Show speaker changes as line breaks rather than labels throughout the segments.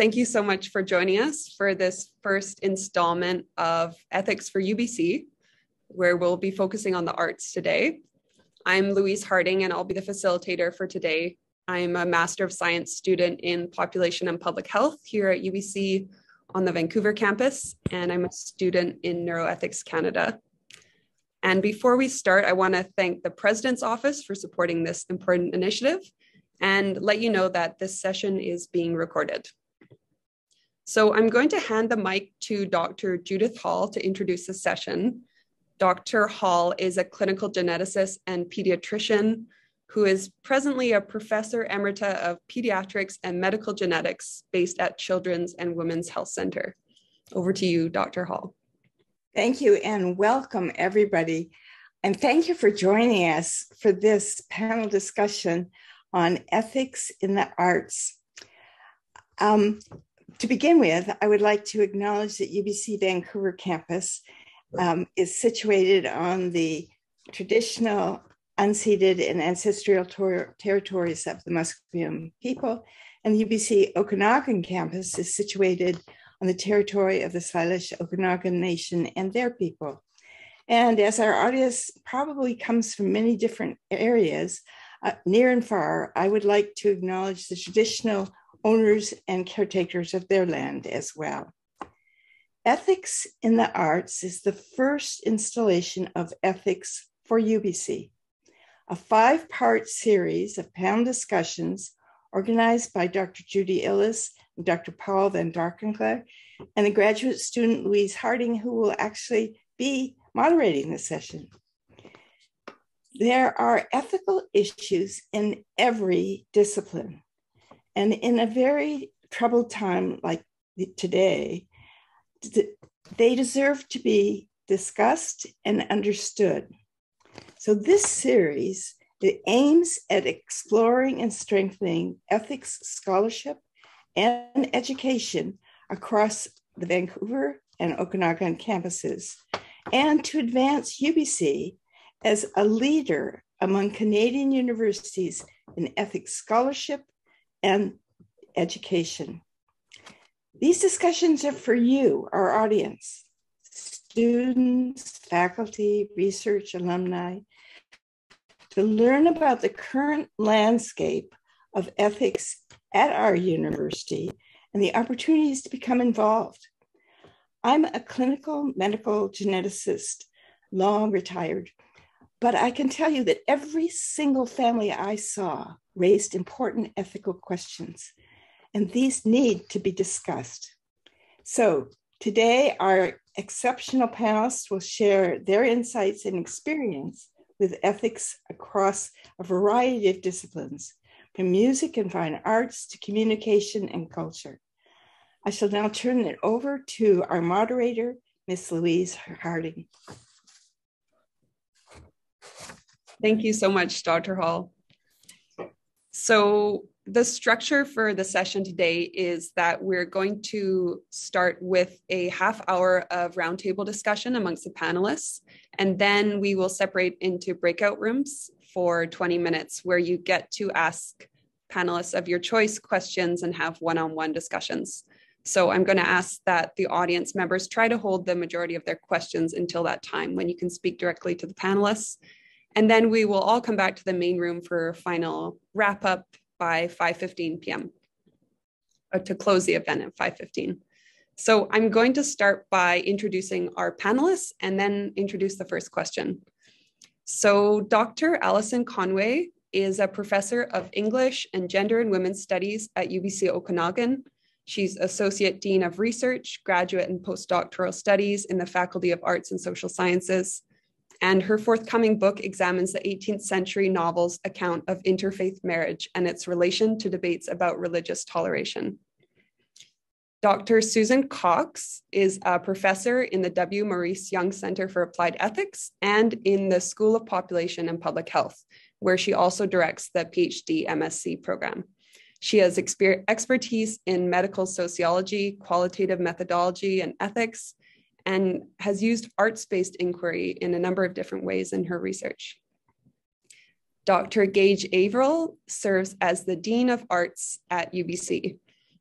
thank you so much for joining us for this first installment of Ethics for UBC, where we'll be focusing on the arts today. I'm Louise Harding, and I'll be the facilitator for today. I'm a Master of Science student in Population and Public Health here at UBC on the Vancouver campus, and I'm a student in Neuroethics Canada. And before we start, I want to thank the President's Office for supporting this important initiative and let you know that this session is being recorded. So I'm going to hand the mic to Dr. Judith Hall to introduce the session. Dr. Hall is a clinical geneticist and pediatrician who is presently a professor emerita of pediatrics and medical genetics based at Children's and Women's Health Center. Over to you, Dr. Hall.
Thank you and welcome everybody. And thank you for joining us for this panel discussion on ethics in the arts. Um, to begin with, I would like to acknowledge that UBC Vancouver campus um, is situated on the traditional unceded and ancestral ter- territories of the Musqueam people. And the UBC Okanagan campus is situated on the territory of the Salish Okanagan Nation and their people. And as our audience probably comes from many different areas, uh, near and far, I would like to acknowledge the traditional owners and caretakers of their land as well. Ethics in the Arts is the first installation of ethics for UBC a five part series of panel discussions organized by Dr. Judy Illes and Dr. Paul Van Donkelaar, and the graduate student Louise Harding, who will actually be moderating the session. There are ethical issues in every discipline. And in a very troubled time like today, they deserve to be discussed and understood. So this series it aims at exploring and strengthening ethics scholarship and education across the Vancouver and Okanagan campuses, and to advance UBC as a leader among Canadian universities in ethics scholarship and education. These discussions are for you, our audience, students, faculty, research, alumni, to learn about the current landscape of ethics at our university and the opportunities to become involved. I'm a clinical medical geneticist, long retired, but I can tell you that every single family I saw raised important ethical questions, and these need to be discussed. So, today, our exceptional panelists will share their insights and experience with ethics across a variety of disciplines, from music and fine arts to communication and culture. I shall now turn it over to our moderator, Miss Louise Harding.
Thank you so much, Dr. Hall. So the structure for the session today is that we're going to start with a half hour of roundtable discussion amongst the panelists, and then we will separate into breakout rooms for 20 minutes where you get to ask panelists of your choice questions and have one-on-one discussions. So I'm going to ask that the audience members try to hold the majority of their questions until that time when you can speak directly to the panelists. And then we will all come back to the main room for final wrap up by 5.15 p.m. Uh, to close the event at 5.15. So I'm going to start by introducing our panelists and then introduce the first question. So Dr. Alison Conway is a professor of English and Gender and Women's Studies at UBC Okanagan. She's Associate Dean of Research, Graduate and Postdoctoral Studies in the Faculty of Arts and Social Sciences and her forthcoming book examines the 18th century novel's account of interfaith marriage and its relation to debates about religious toleration. Dr. Susan Cox is a professor in the W. Maurice Young Center for Applied Ethics and in the School of Population and Public Health, where she also directs the PhD MSc program. She has expertise in medical sociology, qualitative methodology, and ethics, and has used arts based inquiry in a number of different ways in her research. Dr. Gage Averill serves as the Dean of Arts at UBC.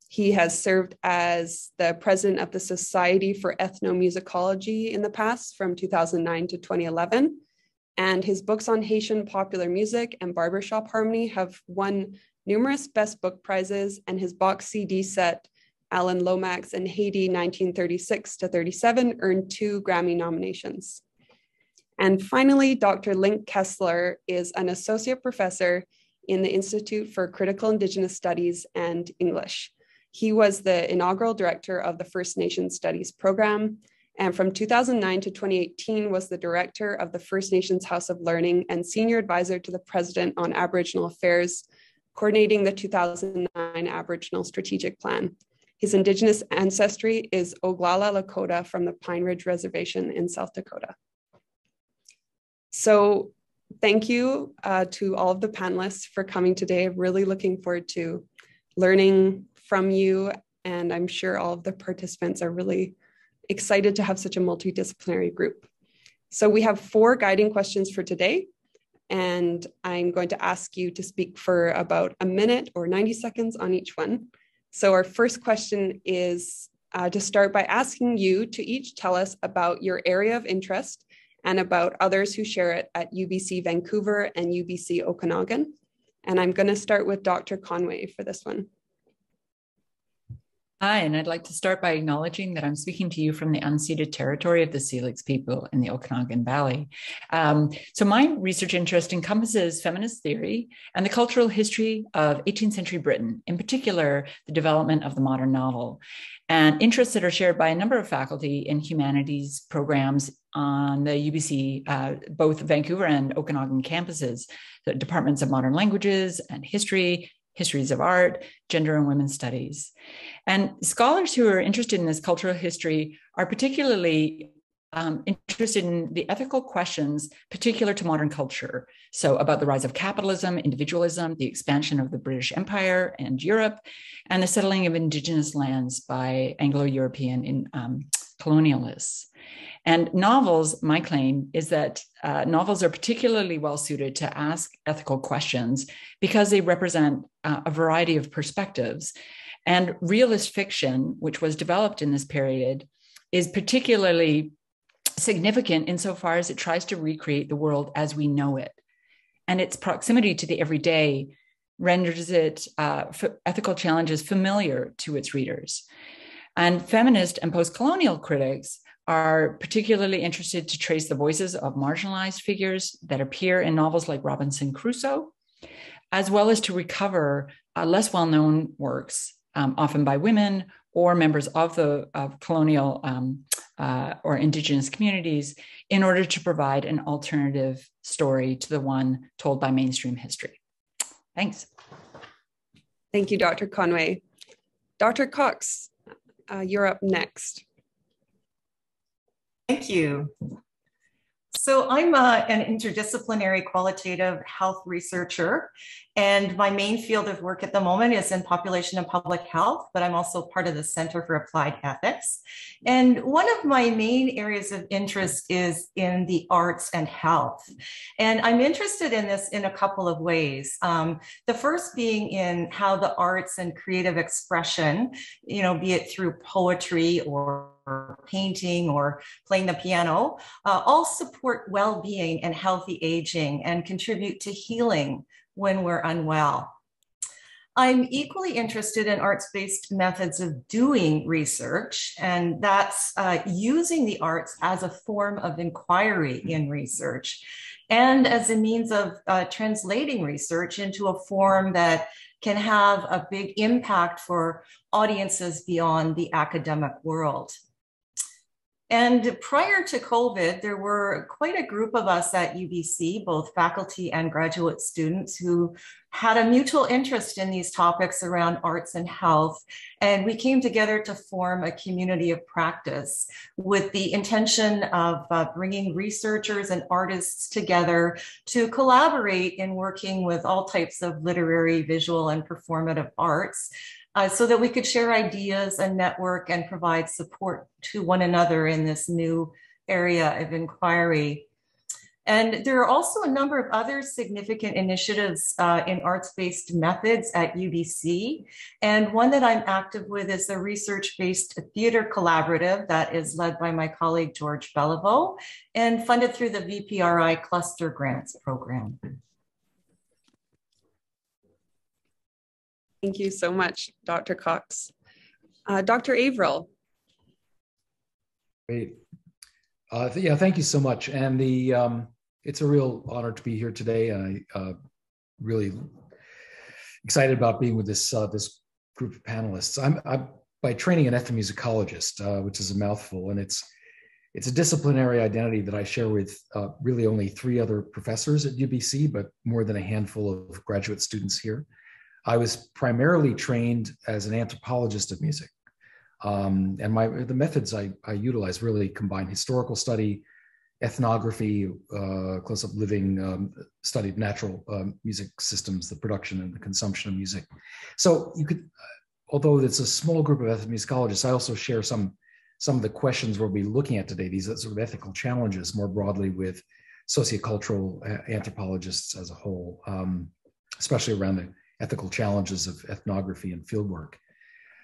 He has served as the president of the Society for Ethnomusicology in the past from 2009 to 2011. And his books on Haitian popular music and barbershop harmony have won numerous Best Book prizes, and his box CD set, Alan Lomax in Haiti 1936 to 37, earned two Grammy nominations. And finally, Dr. Linc Kesler is an associate professor in the Institute for Critical Indigenous Studies and English. He was the inaugural director of the First Nations Studies program, and from 2009 to 2018 was the director of the First Nations House of Learning and senior advisor to the president on Aboriginal Affairs, coordinating the 2009 Aboriginal Strategic Plan. His Indigenous ancestry is Oglala Lakota from the Pine Ridge Reservation in South Dakota. So thank you uh, to all of the panelists for coming today. Really looking forward to learning from you. And I'm sure all of the participants are really excited to have such a multidisciplinary group. So we have four guiding questions for today. And I'm going to ask you to speak for about a minute or 90 seconds on each one. So our first question is uh, to start by asking you to each tell us about your area of interest and about others who share it at UBC Vancouver and UBC Okanagan. And I'm going to start with Dr. Conway for this one.
Hi, and I'd like to start by acknowledging that I'm speaking to you from the unceded territory of the Syilx people in the Okanagan Valley. Um, so, my research interest encompasses feminist theory and the cultural history of 18th century Britain, in particular, the development of the modern novel, and interests that are shared by a number of faculty in humanities programs on the UBC, uh, both Vancouver and Okanagan campuses, the departments of modern languages and history, histories of art, gender and women's studies. And scholars who are interested in this cultural history are particularly um, interested in the ethical questions particular to modern culture. So, about the rise of capitalism, individualism, the expansion of the British Empire and Europe, and the settling of indigenous lands by Anglo European um, colonialists. And novels, my claim is that uh, novels are particularly well suited to ask ethical questions because they represent uh, a variety of perspectives. And realist fiction, which was developed in this period, is particularly significant insofar as it tries to recreate the world as we know it. And its proximity to the everyday renders it uh, ethical challenges familiar to its readers. And feminist and post colonial critics are particularly interested to trace the voices of marginalized figures that appear in novels like Robinson Crusoe, as well as to recover uh, less well known works, um, often by women or members of the of colonial um, uh, or indigenous communities, in order to provide an alternative story to the one told by mainstream history. Thanks.
Thank you, Dr. Conway. Dr. Cox, uh, you're up next.
Thank you. So I'm uh, an interdisciplinary qualitative health researcher, and my main field of work at the moment is in population and public health, but I'm also part of the Center for Applied Ethics. And one of my main areas of interest is in the arts and health. And I'm interested in this in a couple of ways. Um, the first being in how the arts and creative expression, you know, be it through poetry or painting or playing the piano, uh, all support well being and healthy aging and contribute to healing when we're unwell. I'm equally interested in arts based methods of doing research, and that's uh, using the arts as a form of inquiry in research and as a means of uh, translating research into a form that can have a big impact for audiences beyond the academic world. And prior to COVID, there were quite a group of us at UBC, both faculty and graduate students, who had a mutual interest in these topics around arts and health. And we came together to form a community of practice with the intention of uh, bringing researchers and artists together to collaborate in working with all types of literary, visual, and performative arts uh, so that we could share ideas and network and provide support to one another in this new area of inquiry. And there are also a number of other significant initiatives uh, in arts-based methods at UBC. And one that I'm active with is the research-based theater collaborative that is led by my colleague, George Belliveau, and funded through the VPRI Cluster Grants Program.
Thank you so much, Dr. Cox. Uh, Dr. Averill.
Great. Uh, th yeah, thank you so much. And the um, it's a real honor to be here today. And I uh, really excited about being with this uh, this group of panelists. I'm, I'm by training an ethnomusicologist, uh, which is a mouthful, and it's it's a disciplinary identity that I share with uh, really only three other professors at UBC, but more than a handful of graduate students here. I was primarily trained as an anthropologist of music. Um, and my the methods I, I utilize really combine historical study, ethnography, uh, close-up living, um, of natural um, music systems, the production and the consumption of music. So you could, although it's a small group of ethnomusicologists, I also share some some of the questions we'll be looking at today, these sort of ethical challenges more broadly with sociocultural anthropologists as a whole, um, especially around the ethical challenges of ethnography and fieldwork.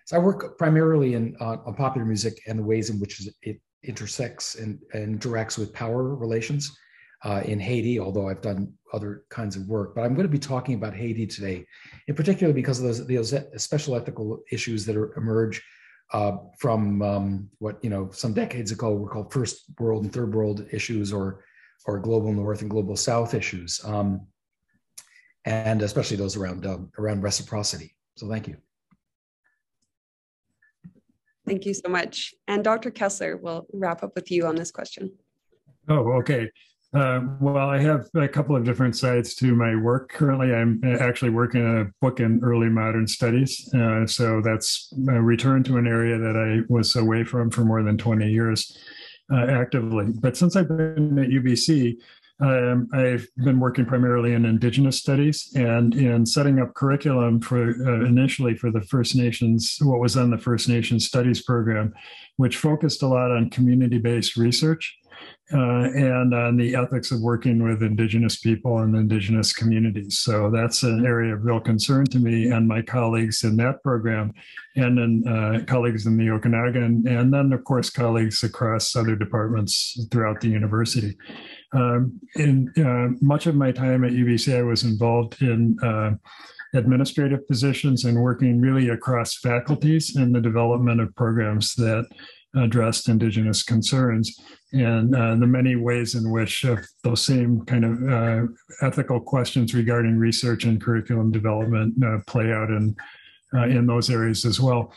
So I work primarily in uh, on popular music and the ways in which it intersects and, and interacts with power relations uh, in Haiti, although I've done other kinds of work. But I'm going to be talking about Haiti today, in particular because of those, those special ethical issues that are, emerge uh, from um, what you know some decades ago were called first world and third world issues, or or global north and global south issues. Um, and especially those around um, around reciprocity. So thank you.
Thank you so much. And Dr. Kesler will wrap up with you on this question.
Oh, okay. Uh, well, I have a couple of different sides to my work. Currently, I'm actually working on a book in early modern studies. Uh, so that's a return to an area that I was away from for more than 20 years uh, actively. But since I've been at UBC, um, I've been working primarily in Indigenous studies and in setting up curriculum for uh, initially for the First Nations, what was then the First Nations Studies program, which focused a lot on community based research. Uh, and on the ethics of working with Indigenous people and Indigenous communities. So that's an area of real concern to me and my colleagues in that program, and then uh, colleagues in the Okanagan, and then, of course, colleagues across other departments throughout the university. Um, in uh, much of my time at UBC, I was involved in uh, administrative positions and working really across faculties in the development of programs that addressed Indigenous concerns. And uh, the many ways in which uh, those same kind of uh, ethical questions regarding research and curriculum development uh, play out in, in those areas as well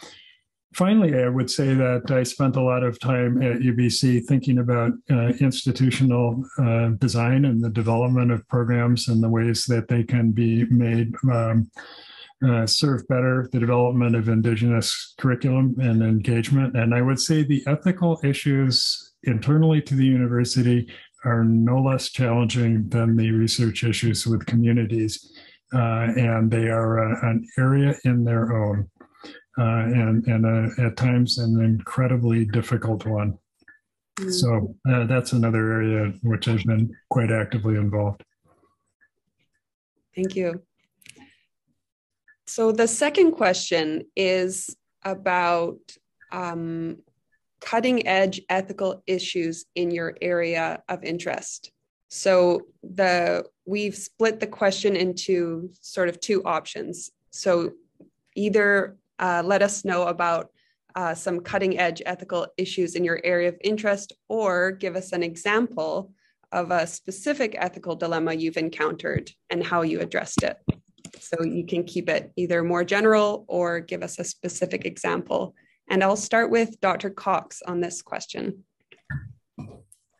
finally, I would say that I spent a lot of time at UBC thinking about uh, institutional uh, design and the development of programs and the ways that they can be made um, uh, serve better the development of Indigenous curriculum and engagement. And I would say the ethical issues internally to the university are no less challenging than the research issues with communities. Uh, and they are uh, an area in their own and and uh, at times an incredibly difficult one. Mm-hmm. So uh, that's another area which I've been quite actively involved.
Thank you. So the second question is about um, cutting edge ethical issues in your area of interest. So the we've split the question into sort of two options. So either uh, let us know about uh, some cutting edge ethical issues in your area of interest or give us an example of a specific ethical dilemma you've encountered and how you addressed it. So you can keep it either more general or give us a specific example. And I'll start with Dr. Cox on this question.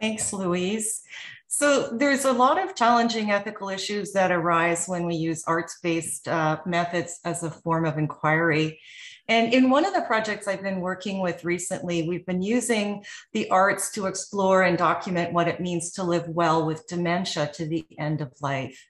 Thanks, Louise. So there's a lot of challenging ethical issues that arise when we use arts-based uh, methods as a form of inquiry. And in one of the projects I've been working with recently, we've been using the arts to explore and document what it means to live well with dementia to the end of life.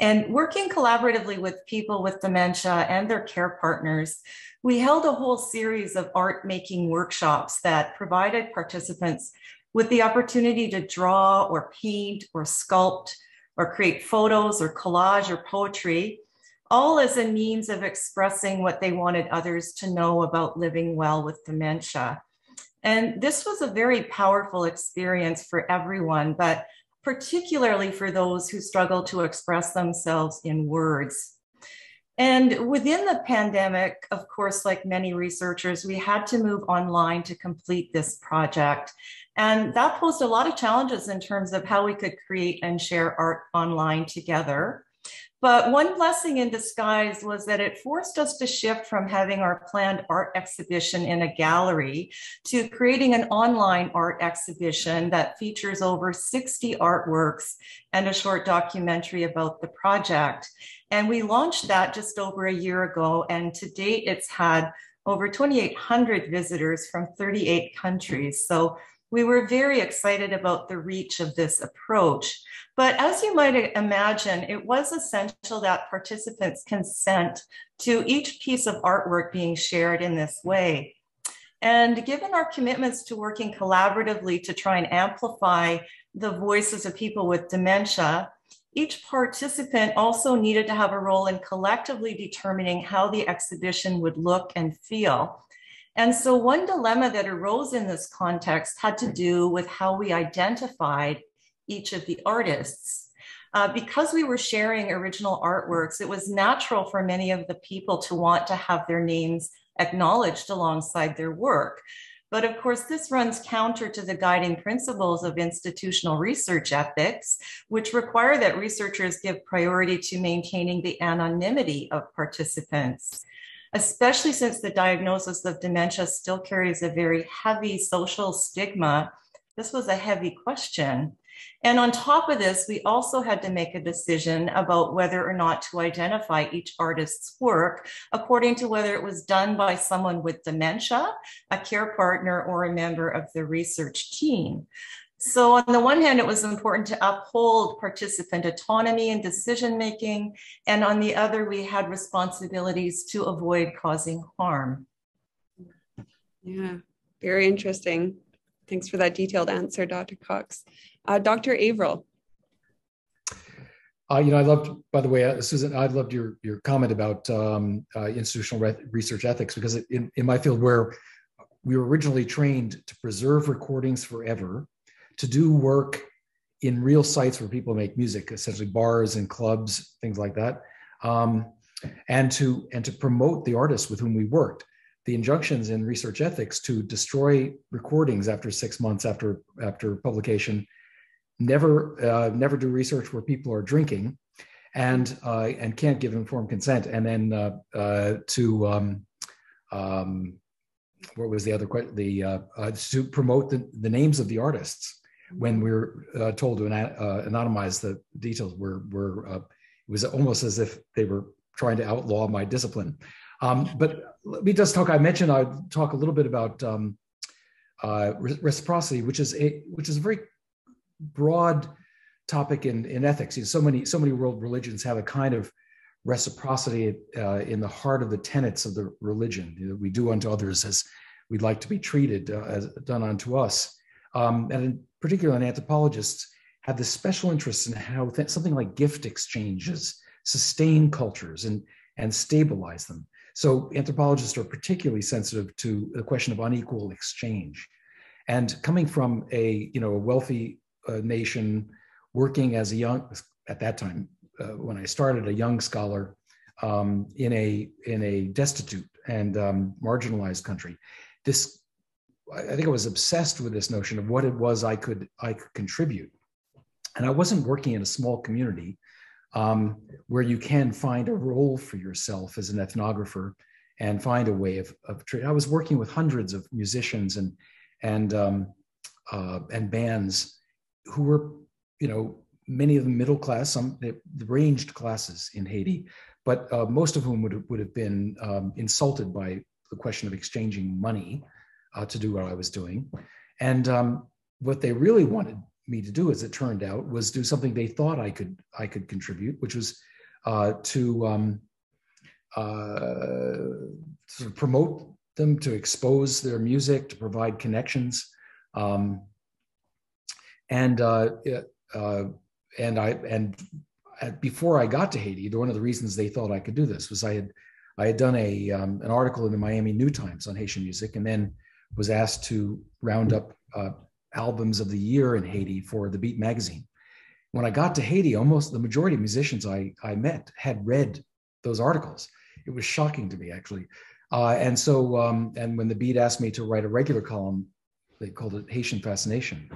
And working collaboratively with people with dementia and their care partners, we held a whole series of art making workshops that provided participants with the opportunity to draw or paint or sculpt or create photos or collage or poetry, all as a means of expressing what they wanted others to know about living well with dementia. And this was a very powerful experience for everyone, but particularly for those who struggle to express themselves in words. And within the pandemic, of course, like many researchers, we had to move online to complete this project. And that posed a lot of challenges in terms of how we could create and share art online together. But one blessing in disguise was that it forced us to shift from having our planned art exhibition in a gallery to creating an online art exhibition that features over 60 artworks and a short documentary about the project. And we launched that just over a year ago. And to date, it's had over 2,800 visitors from 38 countries. So we were very excited about the reach of this approach. But as you might imagine, it was essential that participants consent to each piece of artwork being shared in this way. And given our commitments to working collaboratively to try and amplify the voices of people with dementia, each participant also needed to have a role in collectively determining how the exhibition would look and feel. And so, one dilemma that arose in this context had to do with how we identified each of the artists. Uh, because we were sharing original artworks, it was natural for many of the people to want to have their names acknowledged alongside their work. But of course, this runs counter to the guiding principles of institutional research ethics, which require that researchers give priority to maintaining the anonymity of participants especially since the diagnosis of dementia still carries a very heavy social stigma. This was a heavy question. And on top of this, we also had to make a decision about whether or not to identify each artist's work according to whether it was done by someone with dementia, a care partner, or a member of the research team. So, on the one hand, it was important to uphold participant autonomy and decision making. And on the other, we had responsibilities to avoid causing harm.
Yeah, very interesting. Thanks for that detailed answer, Dr. Cox. Uh, Dr. Averill.
Uh, you know, I loved, by the way, uh, Susan, I loved your your comment about um, uh, institutional re- research ethics because in, in my field where we were originally trained to preserve recordings forever to do work in real sites where people make music, essentially bars and clubs, things like that, um, and to and to promote the artists with whom we worked. The injunctions in research ethics to destroy recordings after six months after after publication, never uh, never do research where people are drinking, and uh, and can't give informed consent, and then uh, uh to um, um, what was the other question? The uh, uh, to promote the, the names of the artists when we were uh, told to uh, anonymize the details were were uh, it was almost as if they were trying to outlaw my discipline. Um, but let me just talk. I mentioned I'd talk a little bit about um, uh, reciprocity, which is a which is a very broad topic in in ethics. You know, so many so many world religions have a kind of reciprocity uh, in the heart of the tenets of the religion. You know, we do unto others as we'd like to be treated, uh, as done unto us. Um, and particularly anthropologists, have this special interest in how th- something like gift exchanges sustain cultures and, and stabilize them. So anthropologists are particularly sensitive to the question of unequal exchange. And coming from a, you know, a wealthy uh, nation, working as a young, at that time, uh, when I started, a young scholar um, in a in a destitute and um, marginalized country, this I think I was obsessed with this notion of what it was I could I could contribute, and I wasn't working in a small community um, where you can find a role for yourself as an ethnographer and find a way of of. I was working with hundreds of musicians and and um, uh, and bands who were, you know, many of them middle class, some the ranged classes in Haiti, but uh, most of whom would would have been um, insulted by the question of exchanging money uh, to do what I was doing. And um, what they really wanted me to do, as it turned out, was do something they thought I could I could contribute, which was uh, to um, uh, sort of promote them, to expose their music, to provide connections. Um, And uh, uh, and I and before I got to Haiti, one of the reasons they thought I could do this was I had I had done a um, an article in the Miami New Times on Haitian music, and then was asked to round up uh, albums of the year in Haiti for the Beat magazine. When I got to Haiti, almost the majority of musicians I I met had read those articles. It was shocking to me actually, uh, and so um, and when the Beat asked me to write a regular column, they called it Haitian Fascination.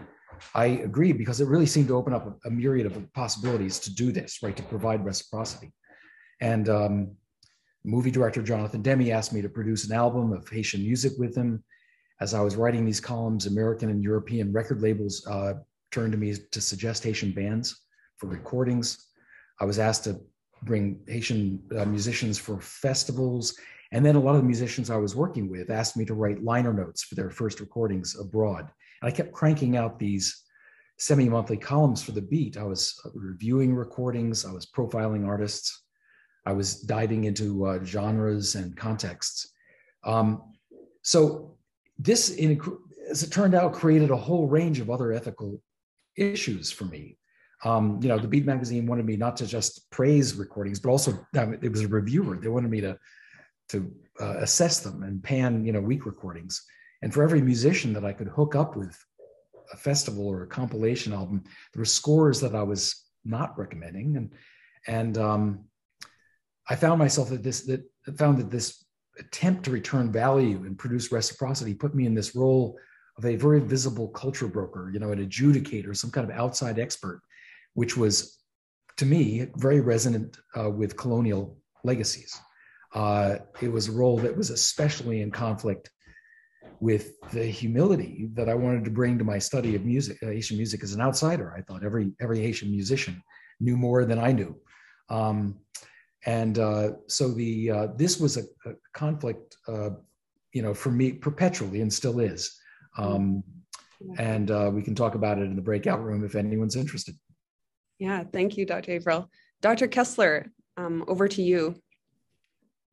I agreed because it really seemed to open up a, a myriad of possibilities to do this, right? To provide reciprocity. And um, movie director Jonathan Demme asked me to produce an album of Haitian music with him. As I was writing these columns, American and European record labels uh, turned to me to suggest Haitian bands for recordings. I was asked to bring Haitian uh, musicians for festivals. And then a lot of the musicians I was working with asked me to write liner notes for their first recordings abroad. And I kept cranking out these semi monthly columns for the beat. I was reviewing recordings, I was profiling artists, I was diving into uh, genres and contexts. Um, so, this, in, as it turned out, created a whole range of other ethical issues for me. Um, you know, the Beat magazine wanted me not to just praise recordings, but also it was a reviewer. They wanted me to to uh, assess them and pan, you know, weak recordings. And for every musician that I could hook up with a festival or a compilation album, there were scores that I was not recommending. And and um, I found myself that this that found that this attempt to return value and produce reciprocity put me in this role of a very visible culture broker, you know, an adjudicator, some kind of outside expert, which was to me very resonant uh, with colonial legacies. Uh, it was a role that was especially in conflict with the humility that I wanted to bring to my study of music, uh, Haitian music as an outsider. I thought every every Haitian musician knew more than I knew, um, and uh, so the uh, this was a, a conflict, uh, you know, for me perpetually and still is. Um, and uh, we can talk about it in the breakout room if anyone's interested.
Yeah, thank you, Dr. Averill. Dr. Kesler, um, over to you.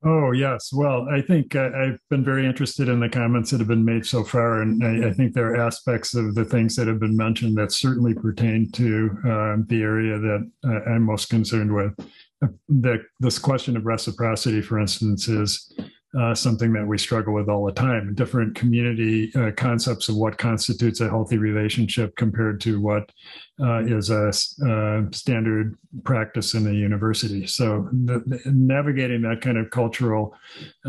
Oh, yes. Well, I think uh, I've been very interested in the comments that have been made so far. And I, I think there are aspects of the things that have been mentioned that certainly pertain to uh, the area that uh, I'm most concerned with. The, this question of reciprocity, for instance, is uh, something that we struggle with all the time. Different community uh, concepts of what constitutes a healthy relationship compared to what uh, is a uh, standard practice in a university. So the, the, navigating that kind of cultural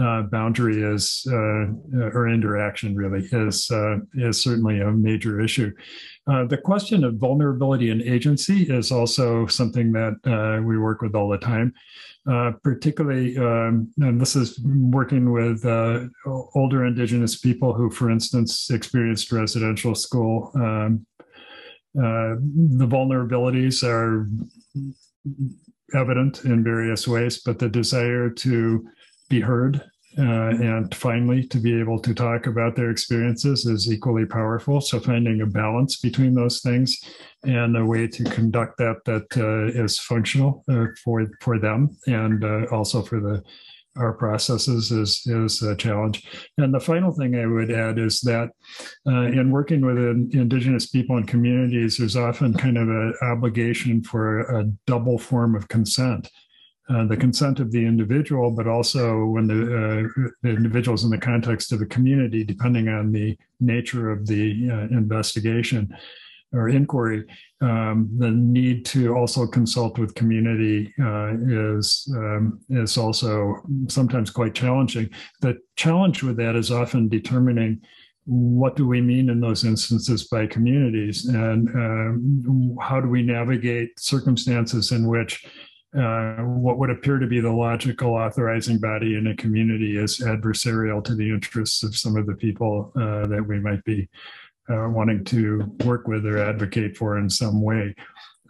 uh, boundary is uh, or interaction really is is certainly a major issue. the question of vulnerability and agency is also something that we work with all the time. Uh, particularly, um, and this is working with uh, older Indigenous people who, for instance, experienced residential school. Um, uh, the vulnerabilities are evident in various ways, but the desire to be heard uh, and finally to be able to talk about their experiences is equally powerful. So finding a balance between those things and a way to conduct that that uh, is functional uh, for for them and uh, also for the our processes is is a challenge. And the final thing I would add is that uh, in working with indigenous people and communities, there's often kind of an obligation for a double form of consent uh, the consent of the individual, but also when the, uh, the individuals in the context of a community, depending on the nature of the uh, investigation or inquiry, um, the need to also consult with community uh, is um, is also sometimes quite challenging. The challenge with that is often determining what do we mean in those instances by communities and um, how do we navigate circumstances in which uh, what would appear to be the logical authorizing body in a community is adversarial to the interests of some of the people uh, that we might be uh, wanting to work with or advocate for in some way.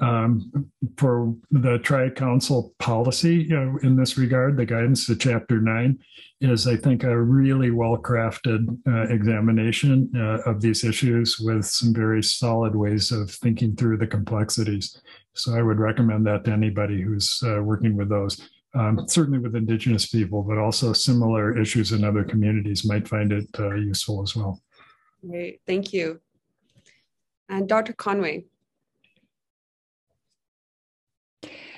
Um, for the Tri Council policy you know, in this regard, the guidance to Chapter 9 is, I think, a really well crafted uh, examination uh, of these issues with some very solid ways of thinking through the complexities. So I would recommend that to anybody who's uh, working with those. Um, certainly with Indigenous people, but also similar issues in other communities might find it uh, useful as well.
Great, thank you. And Dr. Conway.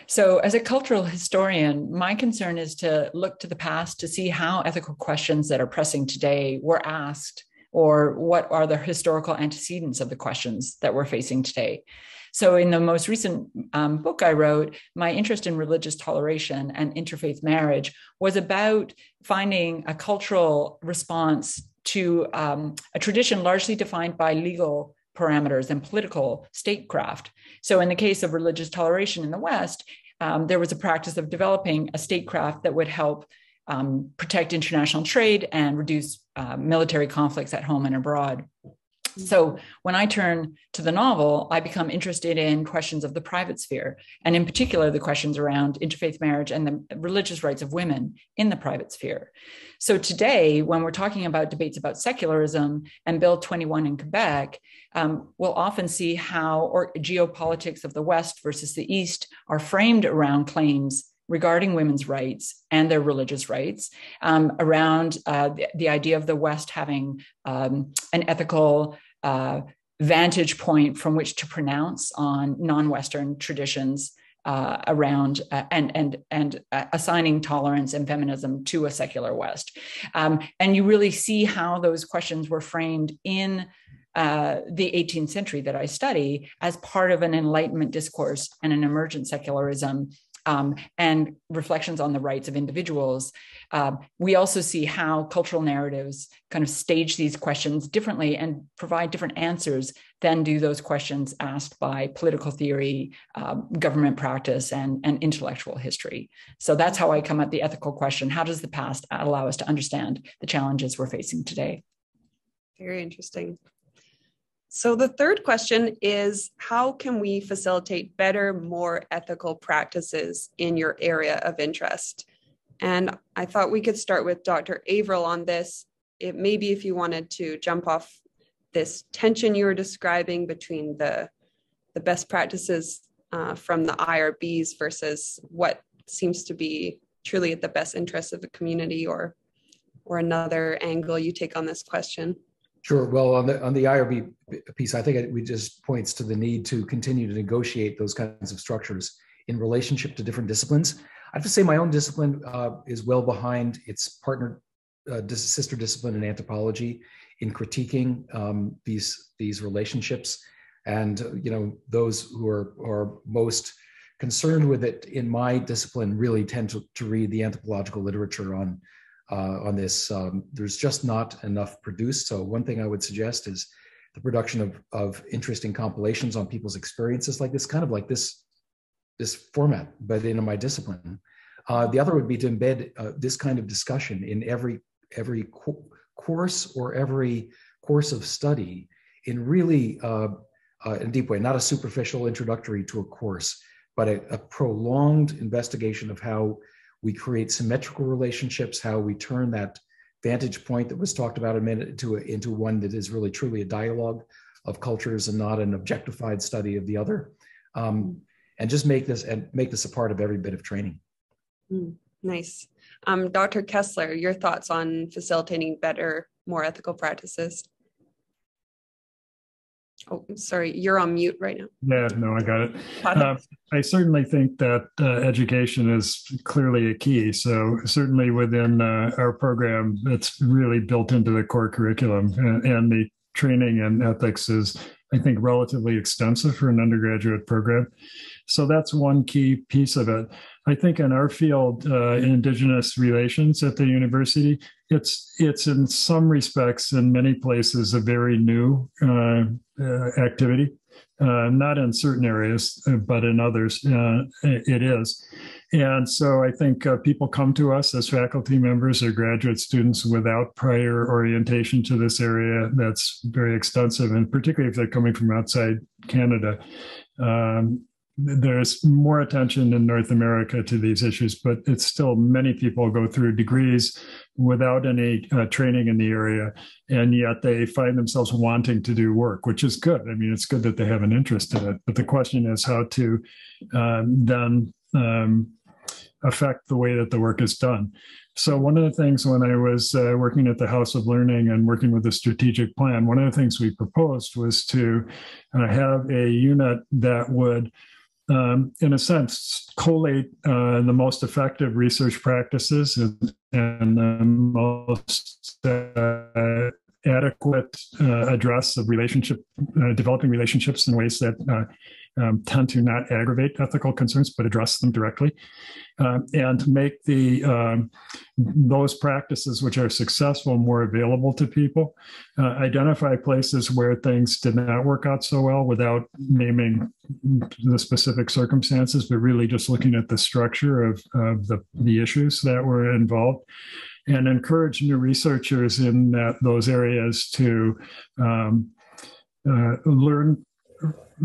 So, as a cultural historian, my concern is to look to the past to see how ethical questions that are pressing today were asked, or what are the historical antecedents of the questions that we're facing today. So, in the most recent um, book I wrote, my interest in religious toleration and interfaith marriage was about finding a cultural response to um, a tradition largely defined by legal parameters and political statecraft. So, in the case of religious toleration in the West, um, there was a practice of developing a statecraft that would help um, protect international trade and reduce uh, military conflicts at home and abroad. So when I turn to the novel, I become interested in questions of the private sphere, and in particular, the questions around interfaith marriage and the religious rights of women in the private sphere. So today, when we're talking about debates about secularism and Bill 21 in Quebec, um, we'll often see how or geopolitics of the West versus the East are framed around claims regarding women's rights and their religious rights, um, around uh, the, the, idea of the West having um, an ethical uh, vantage point from which to pronounce on non-Western traditions uh, around uh, and and and uh, assigning tolerance and feminism to a secular West, um, and you really see how those questions were framed in. Uh, the 18th century that I study as part of an Enlightenment discourse and an emergent secularism um, and reflections on the rights of individuals. Uh, we also see how cultural narratives kind of stage these questions differently and provide different answers than do those questions asked by political theory, um, government practice, and, and intellectual history. So that's how I come at the ethical question how does the past allow us to understand the challenges we're facing today?
Very interesting. So, the third question is How can we facilitate better, more ethical practices in your area of interest? And I thought we could start with Dr. Averill on this. It maybe if you wanted to jump off this tension you were describing between the the best practices uh, from the IRBs versus what seems to be truly at the best interest of the community, or or another angle you take on this question.
Sure. Well, on the on the IRB piece, I think it, just points to the need to continue to negotiate those kinds of structures in relationship to different disciplines. I have to say, my own discipline uh, is well behind its partner uh, sister discipline in anthropology in critiquing um, these these relationships, and uh, you know those who are are most concerned with it in my discipline really tend to, to read the anthropological literature on uh, on this. Um, there's just not enough produced. So one thing I would suggest is the production of, of interesting compilations on people's experiences like this, kind of like this, this format, but in my discipline. Uh, the other would be to embed uh, this kind of discussion in every every co- course or every course of study in really uh, uh, in a deep way, not a superficial introductory to a course, but a, a prolonged investigation of how we create symmetrical relationships, how we turn that vantage point that was talked about a minute into, a, into one that is really truly a dialogue of cultures and not an objectified study of the other. Um, and just make this and make this a part of every bit of training.
Mm, nice. Um, Dr. Kesler, your thoughts on facilitating better, more ethical practices? Oh, sorry, you're on mute right now.
Yeah, no, I got it. Uh, I certainly think that uh, education is clearly a key. So, certainly within uh, our program, it's really built into the core curriculum, and, and, the training and ethics is, I think, relatively extensive for an undergraduate program. So, that's one key piece of it. I think in our field, uh, in Indigenous relations at the university, it's it's in some respects, in many places, a very new uh, uh, activity. Uh, not in certain areas, uh, but in others, uh, it is. And so I think people come to us as faculty members or graduate students without prior orientation to this area that's very extensive, and particularly if they're coming from outside Canada. Um, there's more attention in North America to these issues, but it's still many people go through degrees without any uh, training in the area, and yet they find themselves wanting to do work, which is good. I mean, it's good that they have an interest in it, but the question is how to um, then um, affect the way that the work is done. So, one of the things when I was uh, working at the House of Learning and working with the strategic plan, one of the things we proposed was to uh, have a unit that would um, in a sense, collate uh, the most effective research practices and, and the most uh, adequate uh, address of relationship, uh, developing relationships in ways that uh, um, tend to not aggravate ethical concerns, but address them directly, uh, and make the um, those practices which are successful more available to people. Uh, identify places where things did not work out so well without naming the specific circumstances, but really just looking at the structure of, of the, the issues that were involved and encourage new researchers in that, those areas to um, uh, learn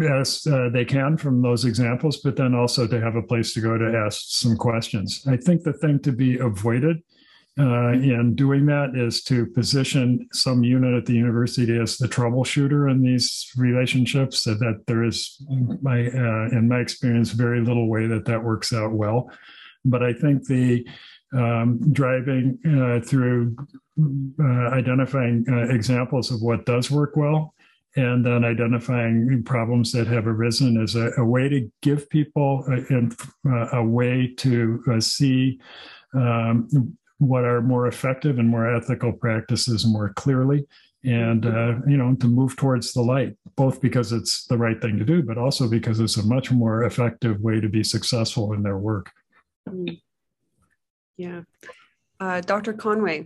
as uh, they can from those examples, but then also to have a place to go to ask some questions. I think the thing to be avoided uh, in doing that is to position some unit at the university as the troubleshooter in these relationships. So that there is, my, uh, in my experience, very little way that that works out well. But I think the um, driving uh, through uh, identifying uh, examples of what does work well and then identifying problems that have arisen as a, a way to give people a, uh, a way to uh, see um, what are more effective and more ethical practices more clearly and uh, you know to move towards the light both because it's the right thing to do but also because it's a much more effective way to be successful in their work mm.
yeah uh, dr conway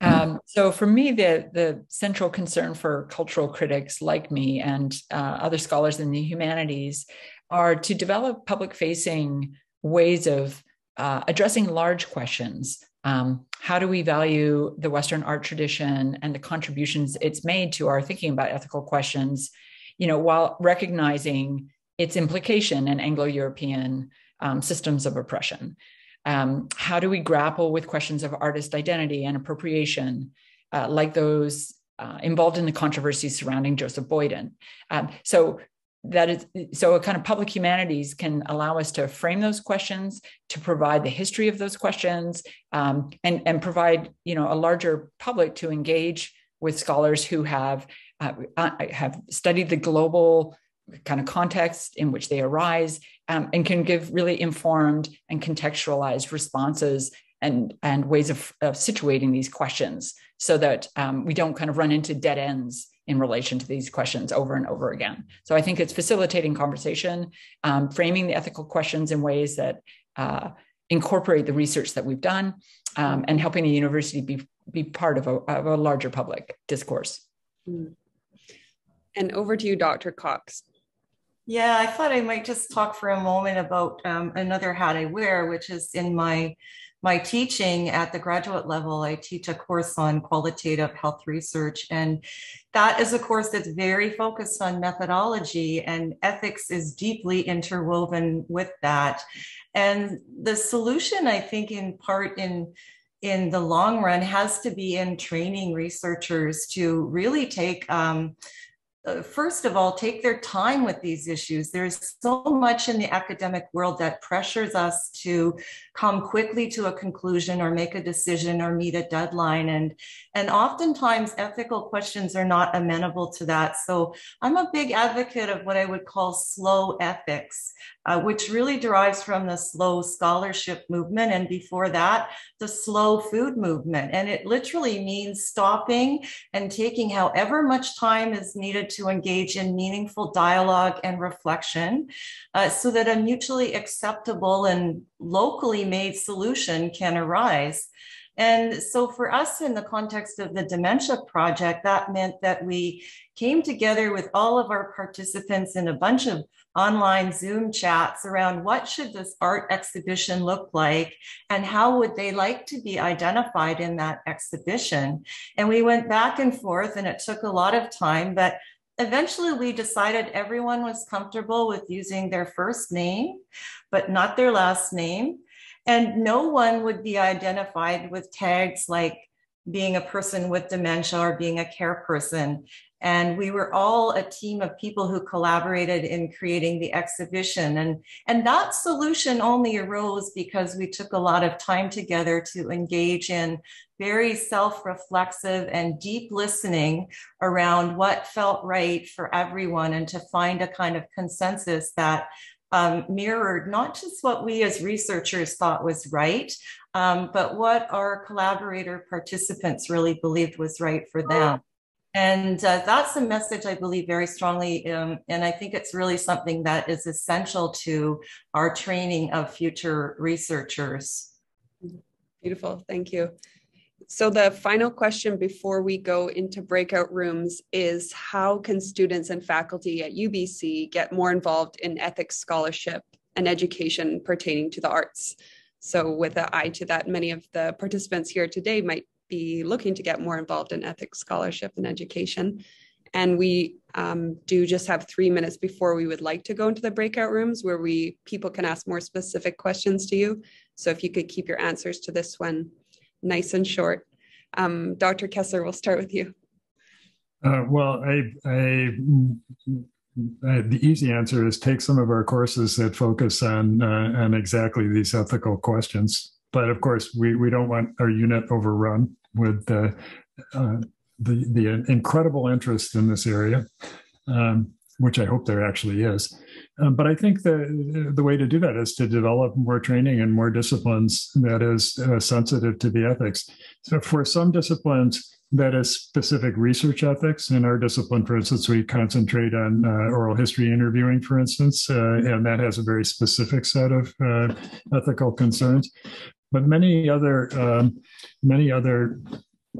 um, so for me, the the central concern for cultural critics like me and uh, other scholars in the humanities are to develop public facing ways of uh, addressing large questions. Um, how do we value the Western art tradition and the contributions it's made to our thinking about ethical questions? You know, while recognizing its implication in Anglo-European um, systems of oppression. Um, how do we grapple with questions of artist identity and appropriation, uh, like those uh, involved in the controversies surrounding Joseph Boyden? Um, so that is so a kind of public humanities can allow us to frame those questions to provide the history of those questions um, and and provide you know a larger public to engage with scholars who have uh, uh have studied the global kind of context in which they arise um, and can give really informed and contextualized responses and, and ways of, of situating these questions so that um, we don't kind of run into dead ends in relation to these questions over and over again. So I think it's facilitating conversation, um, framing the ethical questions in ways that uh, incorporate the research that we've done, um, and helping the university be, be part of a, of a larger public discourse.
Mm. And over to you, Dr. Cox.
Yeah, I thought I might just talk for a moment about um, another hat I wear, which is in my my teaching at the graduate level. I teach a course on qualitative health research, and that is a course that's very focused on methodology, and ethics is deeply interwoven with that. And the solution, I think, in part in in the long run has to be in training researchers to really take um, uh, first of all, take their time with these issues. There's so much in the academic world that pressures us to come quickly to a conclusion or make a decision or meet a deadline. And, and oftentimes ethical questions are not amenable to that. So I'm a big advocate of what I would call slow ethics, uh, which really derives from the slow scholarship movement. And before that, the slow food movement. And it literally means stopping and taking however much time is needed to engage in meaningful dialogue and reflection uh, so that a mutually acceptable and locally made solution can arise. And so for us in the context of the dementia project, that meant that we came together with all of our participants in a bunch of online Zoom chats around what should this art exhibition look like and how would they like to be identified in that exhibition. And we went back and forth and it took a lot of time, but eventually we decided everyone was comfortable with using their first name, but not their last name. And no one would be identified with tags like being a person with dementia or being a care person. And we were all a team of people who collaborated in creating the exhibition. And, and that solution only arose because we took a lot of time together to engage in very self reflexive and deep listening around what felt right for everyone and to find a kind of consensus that um, mirrored not just what we as researchers thought was right, um, but what our collaborator participants really believed was right for them. And uh, that's a message I believe very strongly. Um, and I think it's really something that is essential to our training of future researchers.
Beautiful. Thank you. So the final question before we go into breakout rooms is how can students and faculty at UBC get more involved in ethics scholarship and education pertaining to the arts? So with an eye to that, many of the participants here today might be looking to get more involved in ethics scholarship and education. And we um, do just have three minutes before we would like to go into the breakout rooms where we people can ask more specific questions to you. So if you could keep your answers to this one nice and short. Um, Dr. Kesler, we'll start with you.
Uh, well, I, I, I, the easy answer is take some of our courses that focus on uh, on exactly these ethical questions. But of course, we, we don't want our unit overrun with the, uh, the, the incredible interest in this area, um, which I hope there actually is. Um, but I think the the way to do that is to develop more training and more disciplines that is uh, sensitive to the ethics. So for some disciplines, that is specific research ethics. In our discipline, for instance, we concentrate on uh, oral history interviewing, for instance, uh, and that has a very specific set of uh, ethical concerns. But many other um, many other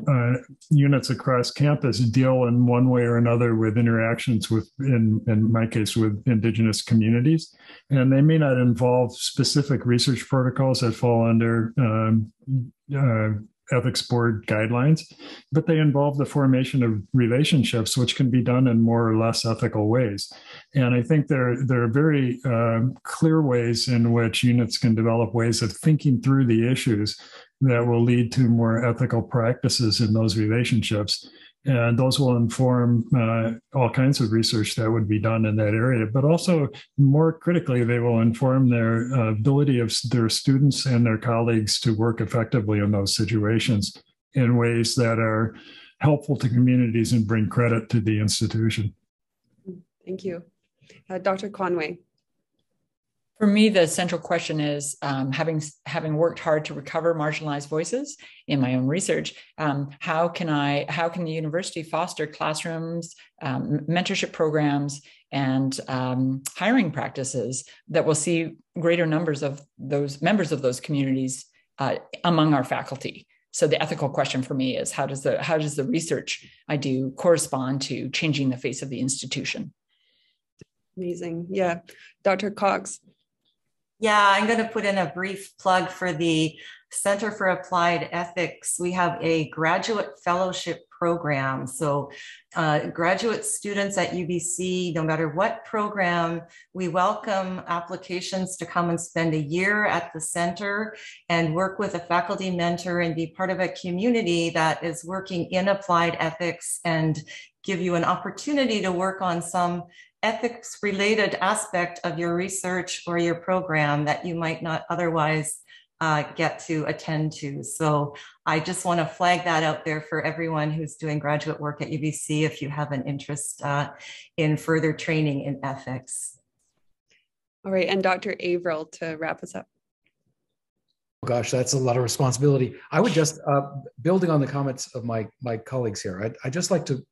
uh, units across campus deal in one way or another with interactions with, in, in my case, with indigenous communities. And they may not involve specific research protocols that fall under um, uh, ethics board guidelines, but they involve the formation of relationships, which can be done in more or less ethical ways. And I think there, there are very uh, clear ways in which units can develop ways of thinking through the issues that will lead to more ethical practices in those relationships. And those will inform uh, all kinds of research that would be done in that area. But also, more critically, they will inform their uh, ability of their students and their colleagues to work effectively in those situations in ways that are helpful to communities and bring credit to the institution.
Thank you. Uh, Dr. Conway.
For me, the central question is um, having having worked hard to recover marginalized voices in my own research. Um, how can I? How can the university foster classrooms, um, mentorship programs, and um, hiring practices that will see greater numbers of those members of those communities uh, among our faculty? So the ethical question for me is how does the how does the research I do correspond to changing the face of the institution?
Amazing, yeah, Dr. Cox.
Yeah, I'm going to put in a brief plug for the Center for Applied Ethics. We have a graduate fellowship program. So, uh, graduate students at UBC, no matter what program, we welcome applications to come and spend a year at the center and work with a faculty mentor and be part of a community that is working in applied ethics and give you an opportunity to work on some ethics related aspect of your research or your program that you might not otherwise uh, get to attend to. So I just want to flag that out there for everyone who's doing graduate work at UBC if you have an interest uh, in further training in ethics.
All right, and Dr. Averill to wrap us up.
Oh gosh, that's a lot of responsibility. I would just, uh, building on the comments of my my colleagues here, I'd, I'd just like to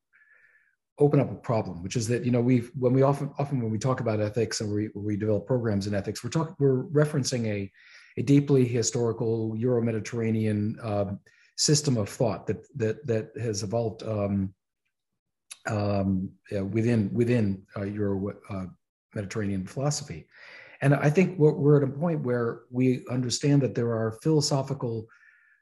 open up a problem, which is that you know we when we often often when we talk about ethics and we we develop programs in ethics, we're talking we're referencing a a deeply historical Euro Mediterranean um, system of thought that that that has evolved um, um, yeah, within within uh, Euro uh, Mediterranean philosophy, and I think we're, we're at a point where we understand that there are philosophical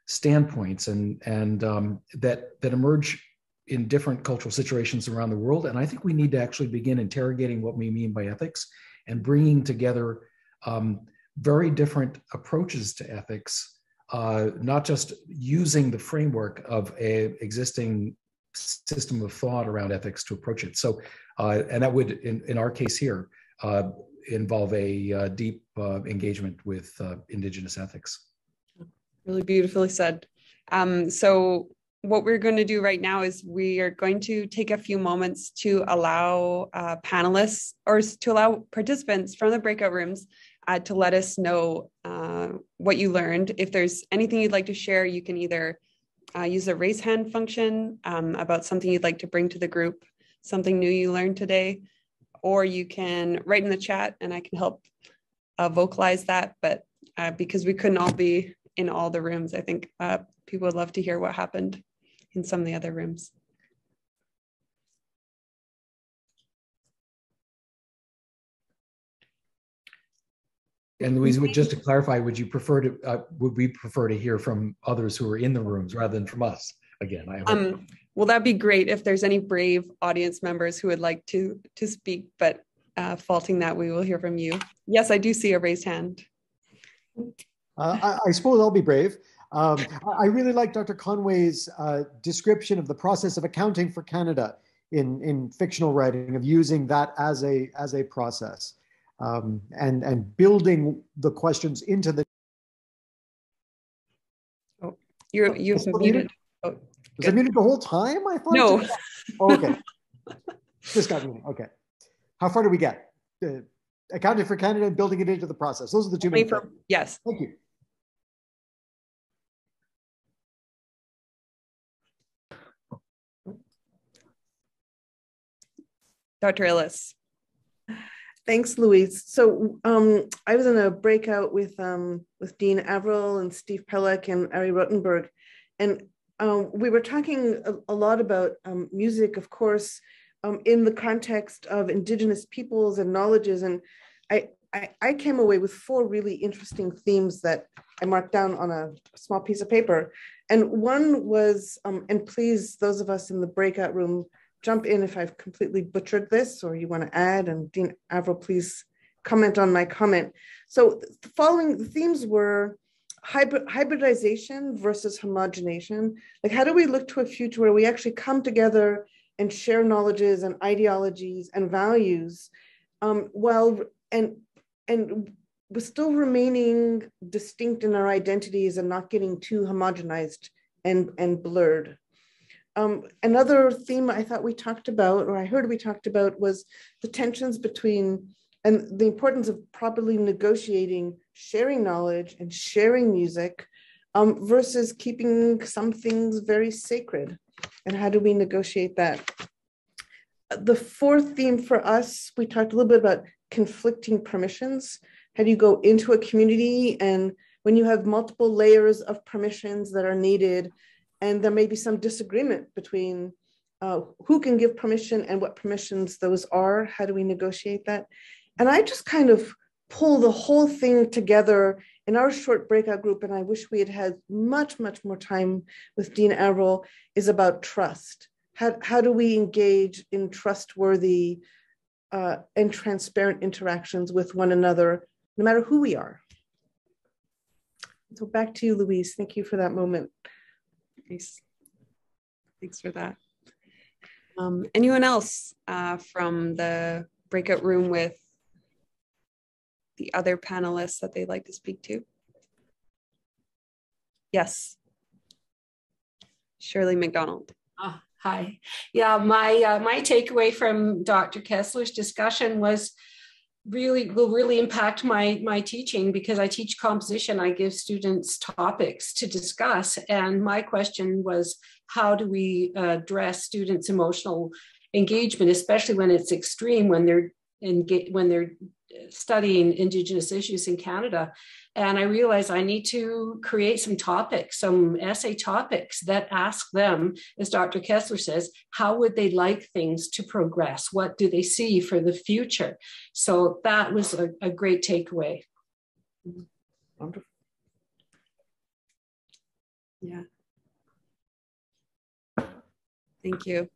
standpoints and and um, that that emerge in different cultural situations around the world. And I think we need to actually begin interrogating what we mean by ethics and bringing together um, very different approaches to ethics uh, not just using the framework of a existing system of thought around ethics to approach it. So, uh, and that would, in, in our case here, uh, involve a uh, deep uh, engagement with uh, Indigenous ethics.
Really beautifully said. Um, so, what we're going to do right now is we are going to take a few moments to allow uh, panelists or to allow participants from the breakout rooms uh, to let us know uh, what you learned. If there's anything you'd like to share, you can either uh, use the raise hand function um, about something you'd like to bring to the group, something new you learned today, or you can write in the chat and I can help uh, vocalize that. But uh, because we couldn't all be in all the rooms, I think people would love to hear what happened in some of the other rooms.
And Louise, just to clarify, would you prefer to, uh, would we prefer to hear from others who are in the rooms rather than from us? Again, I
um, well, that'd be great if there's any brave audience members who would like to to speak, but uh, faulting that, we will hear from you. Yes, I do see a raised hand.
Uh, I, I, suppose I'll be brave. Um, I really like Dr. Conway's uh, description of the process of accounting for Canada in, in fictional writing, of using that as a, as a process um, and, and building the questions into the.
Oh, you're, you've muted. muted. Oh,
Was I muted the whole time? I thought.
No.
Oh, okay. Just got muted. Okay. How far do we get? Uh, accounting for Canada and building it into the process. Those are the two main. For,
yes.
Thank you.
Dr. Ellis.
Thanks, Louise. So um, I was in a breakout with um, with Dean Averill and Steve Pelech and Ari Rotenberg, and um, we were talking a, a lot about um, music, of course, um, in the context of Indigenous peoples and knowledges. And I, I, I came away with four really interesting themes that I marked down on a small piece of paper. And one was, um, and please, those of us in the breakout room, jump in if I've completely butchered this or you want to add. And Dean Averill, please comment on my comment. So the following the themes were hybrid, hybridization versus homogenation. Like how do we look to a future where we actually come together and share knowledges and ideologies and values um, while and and we're still remaining distinct in our identities and not getting too homogenized and, and blurred. Um, another theme I thought we talked about, or I heard we talked about, was the tensions between and the importance of properly negotiating sharing knowledge and sharing music um, versus keeping some things very sacred. And how do we negotiate that? The fourth theme for us, we talked a little bit about conflicting permissions. How do you go into a community and when you have multiple layers of permissions that are needed, and there may be some disagreement between uh, who can give permission and what permissions those are. How do we negotiate that? And I just kind of pull the whole thing together in our short breakout group, and I wish we had had much, much more time with Dean Averill, is about trust. How, how do we engage in trustworthy uh, and transparent interactions with one another, no matter who we are? So back to you, Louise. Thank you for that moment.
Thanks. Thanks for that. Um, anyone else uh, from the breakout room with the other panelists that they'd like to speak to? Yes. Shirley McDonald.
Oh, hi. Yeah, my uh, my takeaway from Dr. Kesler's discussion was really will really impact my my teaching because I teach composition. I give students topics to discuss, and my question was, how do we address students' emotional engagement, especially when it's extreme, when they're engage, when they're studying Indigenous issues in Canada. And I realized I need to create some topics, some essay topics that ask them, as Dr. Kesler says, how would they like things to progress? What do they see for the future? So that was a, a great takeaway.
Wonderful.
Yeah. Thank you.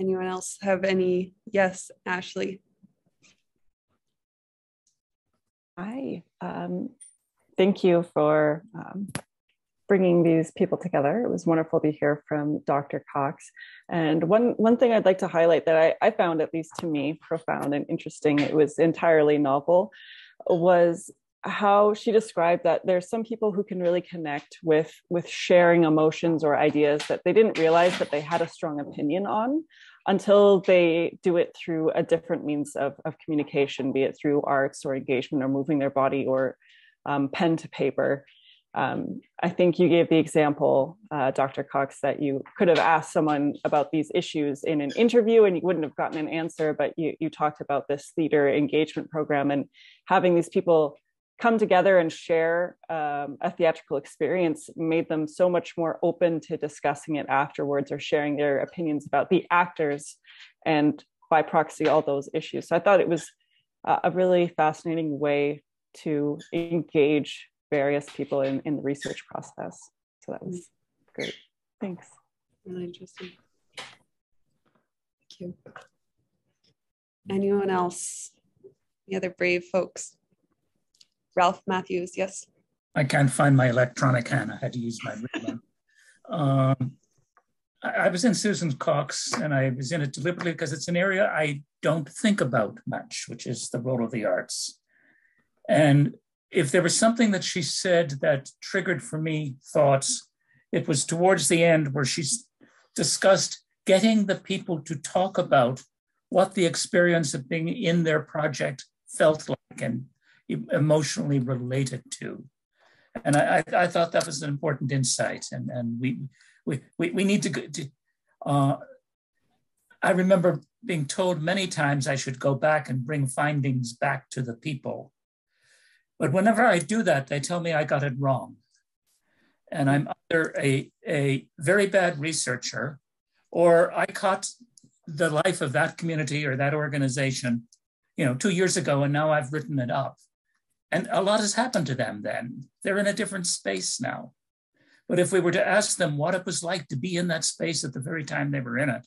Anyone else have any? Yes, Ashley.
Hi. Um, thank you for um, bringing these people together. It was wonderful to hear from Dr. Cox. And one, one thing I'd like to highlight that I, I found, at least to me, profound and interesting, it was entirely novel, was how she described that there's some people who can really connect with with sharing emotions or ideas that they didn't realize that they had a strong opinion on until they do it through a different means of, of communication be it through arts or engagement or moving their body or um, pen to paper um, I think you gave the example, uh, Dr. Cox, that you could have asked someone about these issues in an interview and you wouldn't have gotten an answer, but you, you talked about this theater engagement program and having these people come together and share um, a theatrical experience made them so much more open to discussing it afterwards or sharing their opinions about the actors and by proxy all those issues. So I thought it was a really fascinating way to engage various people in, in the research process. So that was great. Thanks.
Really interesting. Thank you. Anyone else? The other brave folks? Ralph Matthews, yes.
I can't find my electronic hand. I had to use my written one. Um, I, I was in Susan Cox and I was in it deliberately because it's an area I don't think about much, which is the role of the arts. And if there was something that she said that triggered for me thoughts, it was towards the end where she discussed getting the people to talk about what the experience of being in their project felt like and emotionally related to. And I, I, I thought that was an important insight. And, and we, we, we, we need to, to uh, I remember being told many times I should go back and bring findings back to the people. But whenever I do that, they tell me I got it wrong. And I'm either a, a very bad researcher or I caught the life of that community or that organization, you know, two years ago, and now I've written it up. And a lot has happened to them then. They're in a different space now. But if we were to ask them what it was like to be in that space at the very time they were in it,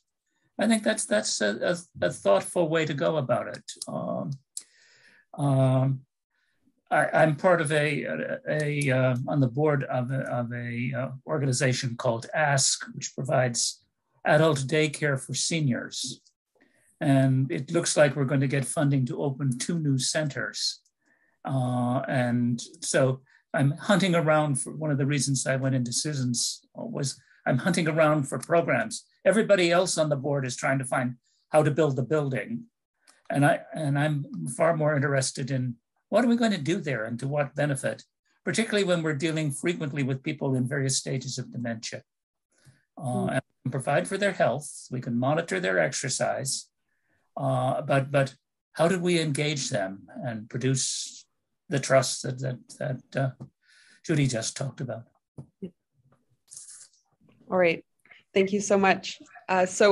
I think that's that's a, a, a thoughtful way to go about it. Um, um, I, am part of a, a, a uh, on the board of a, of a uh, organization called Ask, which provides adult daycare for seniors, and it looks like we're going to get funding to open two new centers. Uh, and so I'm hunting around for one of the reasons I went into Susan's was I'm hunting around for programs. Everybody else on the board is trying to find how to build the building. And I and I'm far more interested in what are we going to do there and to what benefit, particularly when we're dealing frequently with people in various stages of dementia. Uh, hmm. and provide for their health, we can monitor their exercise, uh, but but how do we engage them and produce the trust that that, that uh, Judy just talked about?
All right, thank you so much. Uh, so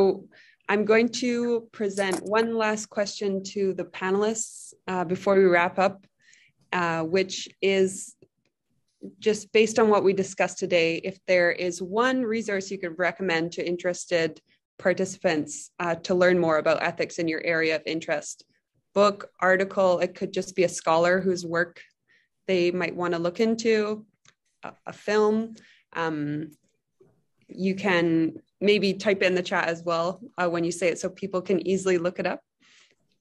I'm going to present one last question to the panelists uh, before we wrap up. Uh, which is just based on what we discussed today, if there is one resource you could recommend to interested participants uh, to learn more about ethics in your area of interest, book, article, it could just be a scholar whose work they might want to look into, a, a film. Um, you can maybe type in the chat as well uh, when you say it so people can easily look it up.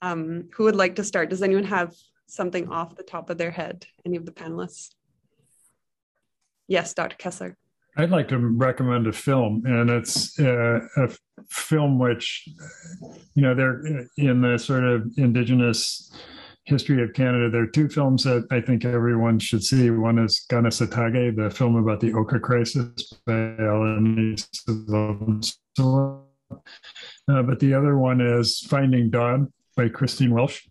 Um, who would like to start? Does anyone have something off the top of their head? Any of the panelists? Yes, Dr. Kesler.
I'd like to recommend a film, and it's uh, a film which, you know, they're in the sort of Indigenous history of Canada. There are two films that I think everyone should see. One is Kanesatake, the film about the Oka crisis by Ellen uh, but the other one is Finding Dawn by Christine Welsh.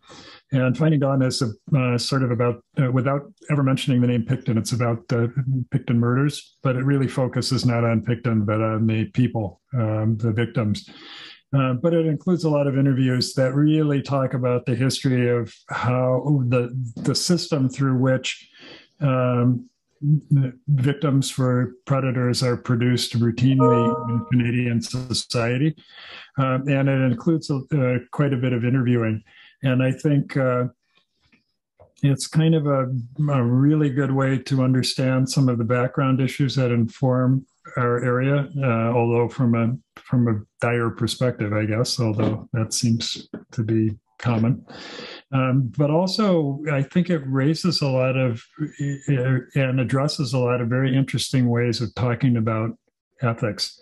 And Finding Dawn is a, uh, sort of about, uh, without ever mentioning the name Pickton, it's about uh, Pickton murders, but it really focuses not on Pickton, but on the people, um, the victims. Uh, but it includes a lot of interviews that really talk about the history of how the the system through which um, victims for predators are produced routinely in Canadian society, um, and it includes uh, quite a bit of interviewing. And I think uh, it's kind of a, a, really good way to understand some of the background issues that inform our area, uh, although from a from a dire perspective, I guess, although that seems to be common. Um, but also, I think it raises a lot of and addresses a lot of very interesting ways of talking about ethics.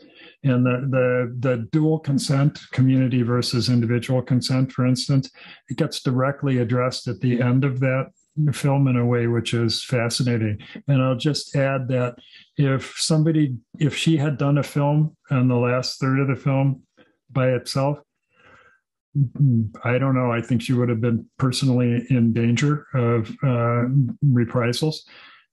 And the, the, the dual consent, community versus individual consent, for instance, it gets directly addressed at the end of that film in a way which is fascinating. And I'll just add that if somebody, if she had done a film and the last third of the film by itself, I don't know. I think she would have been personally in danger of uh, reprisals.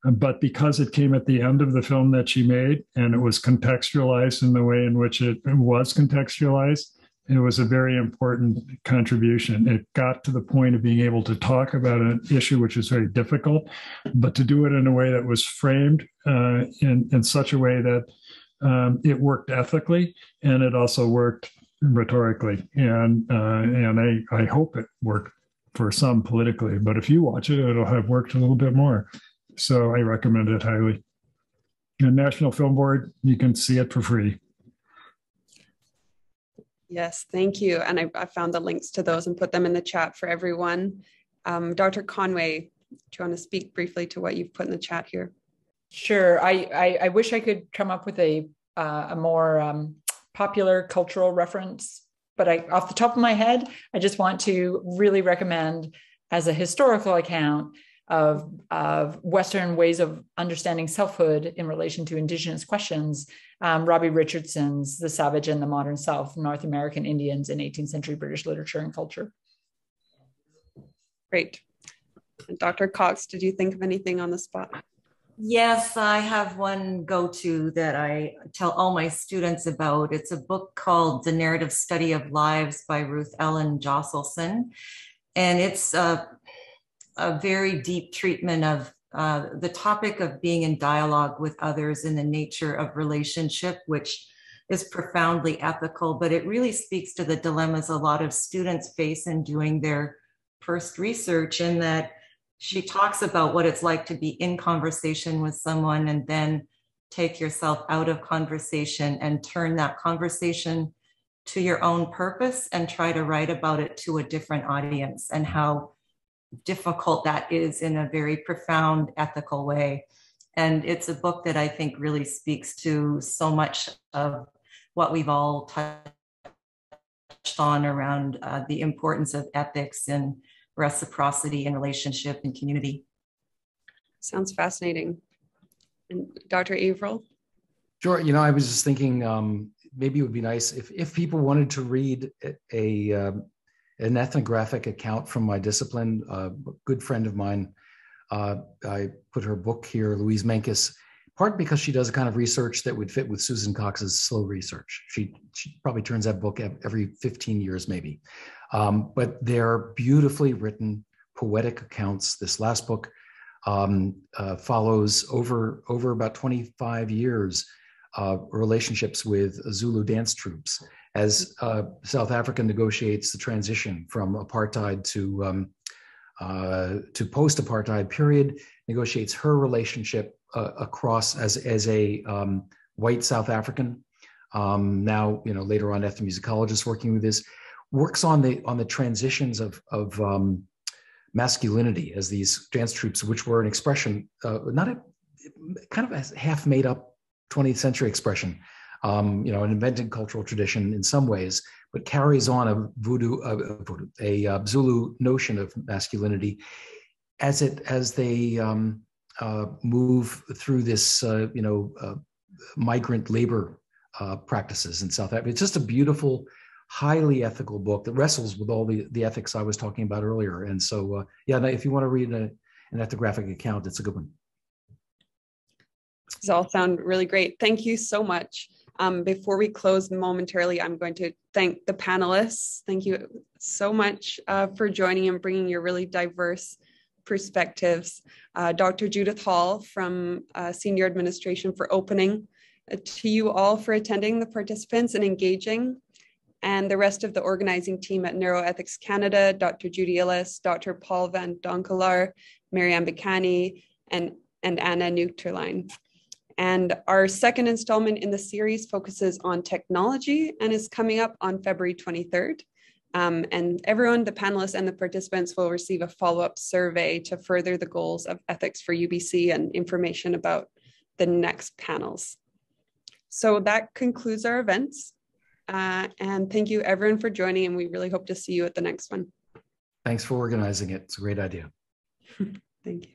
But because it came at the end of the film that she made and it was contextualized in the way in which it was contextualized, it was a very important contribution. It got to the point of being able to talk about an issue which is very difficult, but to do it in a way that was framed uh, in, in such a way that um, it worked ethically and it also worked rhetorically. And uh, and I, I hope it worked for some politically, but if you watch it, it'll have worked a little bit more. So I recommend it highly. And National Film Board, you can see it for free.
Yes, thank you. And I, I, found the links to those and put them in the chat for everyone. Um, Dr. Conway, do you want to speak briefly to what you've put in the chat here?
Sure. I, I, I wish I could come up with a, uh, a more um, popular cultural reference, but I, off the top of my head, I just want to really recommend as a historical account of, of Western ways of understanding selfhood in relation to Indigenous questions. Um, Robbie Richardson's The Savage and the Modern Self North American Indians in 18th Century British Literature and Culture.
Great. And Dr. Cox, did you think of anything on the spot?
Yes, I have one go to that I tell all my students about. It's a book called The Narrative Study of Lives by Ruthellen Josselson. And it's a a very deep treatment of uh, the topic of being in dialogue with others in the nature of relationship, which is profoundly ethical, but it really speaks to the dilemmas a lot of students face in doing their first research, in that she talks about what it's like to be in conversation with someone and then take yourself out of conversation and turn that conversation to your own purpose and try to write about it to a different audience and how difficult that is in a very profound ethical way. And it's a book that I think really speaks to so much of what we've all touched on around uh, the importance of ethics and reciprocity and relationship and community.
Sounds fascinating. And Dr. Averill?
Sure. You know, I was just thinking um, maybe it would be nice if, if people wanted to read a, a um, an ethnographic account from my discipline. a good friend of mine, uh, I put her book here, Louise Meintjes, part because she does a kind of research that would fit with Susan Cox's slow research. She, she probably turns that book every 15 years, maybe. Um, but they're beautifully written, poetic accounts. This last book um, uh, follows over, over about 25 years uh, relationships with Zulu dance troupes as uh, South Africa negotiates the transition from apartheid to um, uh, to post-apartheid period, negotiates her relationship uh, across as as a um, white South African. Um, now, you know, later on, ethnomusicologist working with this, works on the on the transitions of of um, masculinity as these dance troupes, which were an expression, uh, not a kind of half made up 20th century expression um, you know, an invented cultural tradition in some ways, but carries on a voodoo, uh, a, a uh, Zulu notion of masculinity as it as they um, uh, move through this, uh, you know, uh, migrant labor practices in South Africa. It's just a beautiful, highly ethical book that wrestles with all the the ethics I was talking about earlier. And so, yeah, if you want to read a, an ethnographic account, it's a good one.
These all sound really great. Thank you so much. Um, before we close momentarily, I'm going to thank the panelists. Thank you so much uh, for joining and bringing your really diverse perspectives. Uh, Dr. Judith Hall from uh, Senior Administration for opening. Uh, to you all for attending, the participants and engaging. and the rest of the organizing team at Neuroethics Canada, Dr. Judy Illes, Dr. Paul Van Donkelaar, Marianne Bicani, and, and Anna Nuechterlein. And our second installment in the series focuses on technology and is coming up on February 23rd. Um, and everyone, the panelists and the participants will receive a follow-up survey to further the goals of ethics for UBC and information about the next panels. So that concludes our events. Uh, and thank you everyone for joining and we really hope to see you at the next one.
Thanks for organizing it. It's a great idea.
thank you.